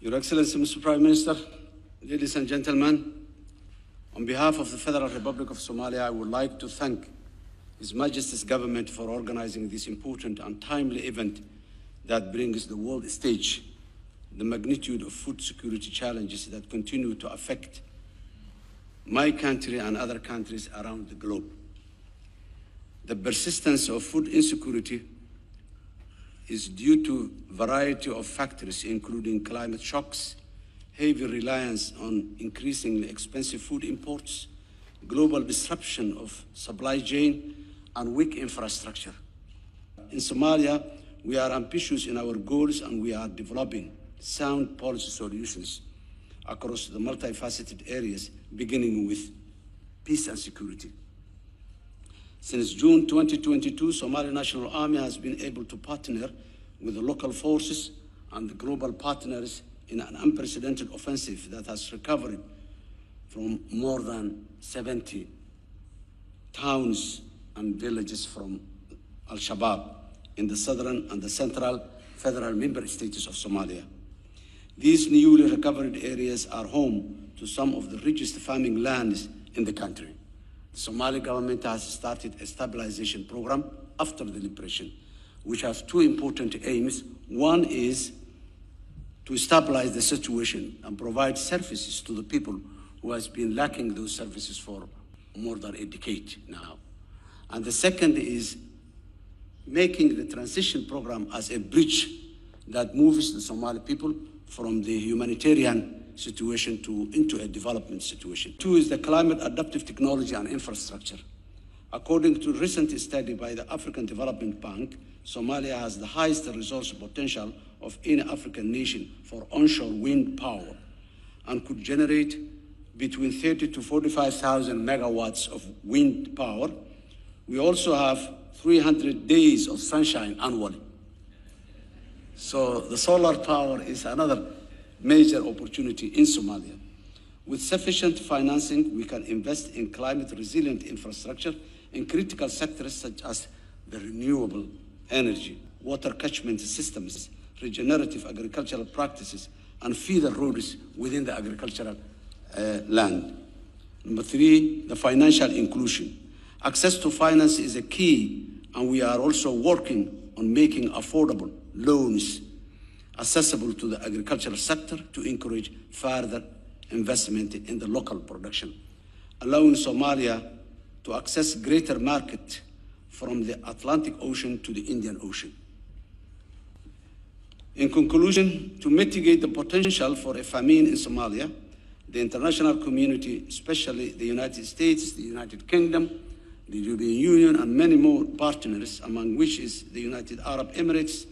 Your Excellency, Mr. Prime Minister, ladies and gentlemen, on behalf of the Federal Republic of Somalia, I would like to thank His Majesty's government for organizing this important and timely event that brings the world stage the magnitude of food security challenges that continue to affect my country and other countries around the globe. The persistence of food insecurity is due to a variety of factors, including climate shocks, heavy reliance on increasingly expensive food imports, global disruption of supply chain, and weak infrastructure. In Somalia, we are ambitious in our goals and we are developing sound policy solutions across the multifaceted areas, beginning with peace and security. Since June 2022, Somali National Army has been able to partner with the local forces and the global partners in an unprecedented offensive that has recovered from more than 70 towns and villages from Al Shabaab in the southern and the central federal member states of Somalia. These newly recovered areas are home to some of the richest farming lands in the country. The Somali government has started a stabilization program after the liberation, which has two important aims. One is to stabilize the situation and provide services to the people who has been lacking those services for more than a decade now. And the second is making the transition program as a bridge that moves the Somali people from the humanitarian situation to into a development situation. Two is the climate adaptive technology and infrastructure. According to recent study by the African Development Bank, Somalia has the highest resource potential of any African nation for onshore wind power and could generate between 30 to 45,000 megawatts of wind power. We also have 300 days of sunshine annually. So the solar power is another major opportunity in Somalia. With sufficient financing, we can invest in climate resilient infrastructure in critical sectors such as the renewable energy, water catchment systems, regenerative agricultural practices, and feeder roads within the agricultural uh, land. Number three, the financial inclusion. Access to finance is a key, and we are also working on making affordable loans accessible to the agricultural sector to encourage further investment in the local production, allowing Somalia to access greater market from the Atlantic Ocean to the Indian Ocean. In conclusion, to mitigate the potential for a famine in Somalia, the international community, especially the United States, the United Kingdom, the European Union, and many more partners, among which is the United Arab Emirates,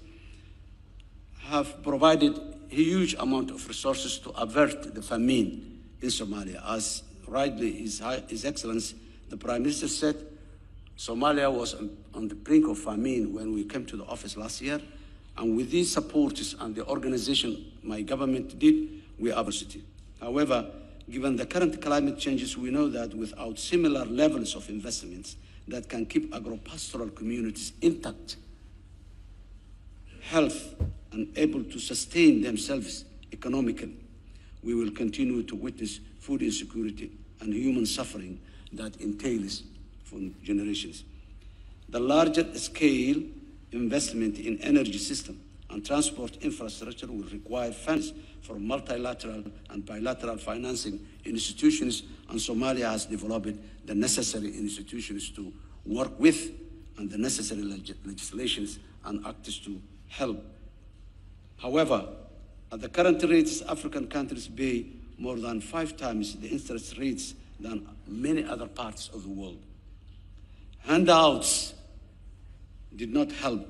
have provided a huge amount of resources to avert the famine in Somalia. As rightly His, His Excellency, the Prime Minister said, Somalia was on, the brink of famine when we came to the office last year. And with these supports and the organization my government did, we are positive. However, given the current climate changes, we know that without similar levels of investments that can keep agropastoral communities intact, health, and able to sustain themselves economically, we will continue to witness food insecurity and human suffering that entails for generations. The larger scale investment in energy system and transport infrastructure will require funds for multilateral and bilateral financing institutions, and Somalia has developed the necessary institutions to work with and the necessary leg legislations and acts to help. However, at the current rates, African countries pay more than five times the interest rates than many other parts of the world. Handouts did not help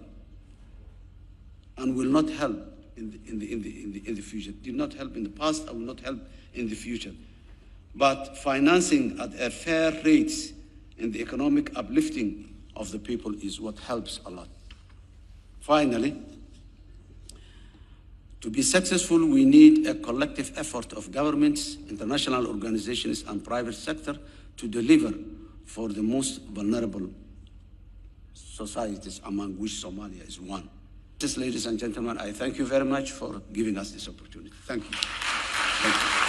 and will not help in the, in the, in the, in the, in the future. Did not help in the past and will not help in the future. But financing at a fair rates in the economic uplifting of the people is what helps a lot. Finally, to be successful, we need a collective effort of governments, international organizations, and private sector to deliver for the most vulnerable societies, among which Somalia is one. Ladies and gentlemen, I thank you very much for giving us this opportunity. Thank you.